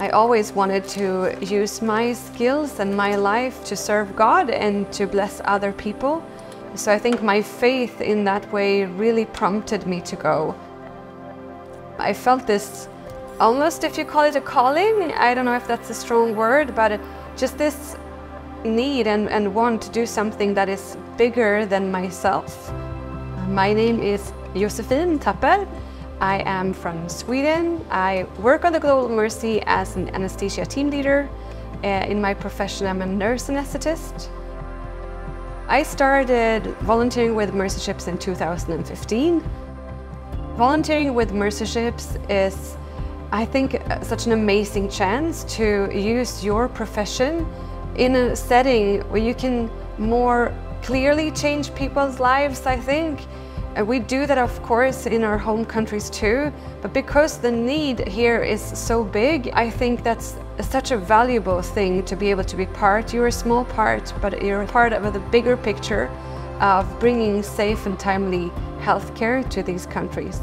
I always wanted to use my skills and my life to serve God and to bless other people. So I think my faith in that way really prompted me to go. I felt this almost, if you call it a calling, I don't know if that's a strong word, but just this need and, and want to do something that is bigger than myself. My name is Josefin Tapper. I am from Sweden. I work on the Global Mercy as an anesthesia team leader. Uh, in my profession, I'm a nurse anesthetist. I started volunteering with Mercy Ships in 2015. Volunteering with Mercy Ships is, I think, such an amazing chance to use your profession in a setting where you can more clearly change people's lives, I think. And we do that, of course, in our home countries too. But because the need here is so big, I think that's such a valuable thing to be able to be part. You're a small part, but you're part of the bigger picture of bringing safe and timely healthcare to these countries.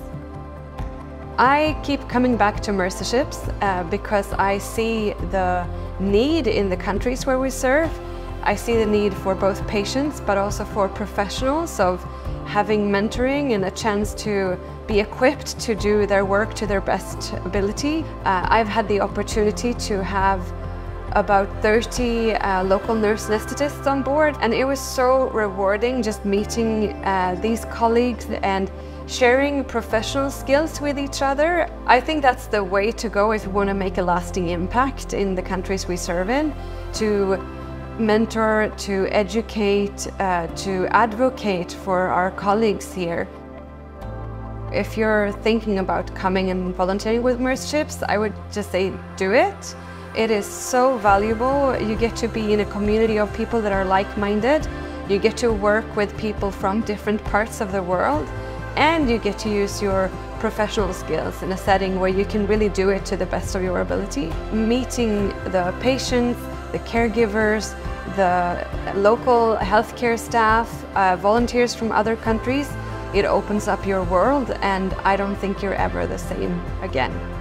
I keep coming back to Mercy Ships uh, because I see the need in the countries where we serve. I see the need for both patients but also for professionals of having mentoring and a chance to be equipped to do their work to their best ability. Uh, I've had the opportunity to have about 30 uh, local nurse anesthetists on board and it was so rewarding just meeting uh, these colleagues and sharing professional skills with each other. I think that's the way to go if we want to make a lasting impact in the countries we serve in, to mentor, to educate, uh, to advocate for our colleagues here. If you're thinking about coming and volunteering with Mercy Ships, I would just say do it. It is so valuable. You get to be in a community of people that are like-minded. You get to work with people from different parts of the world and you get to use your professional skills in a setting where you can really do it to the best of your ability. Meeting the patients, the caregivers, the local healthcare staff, uh, volunteers from other countries, it opens up your world and I don't think you're ever the same again.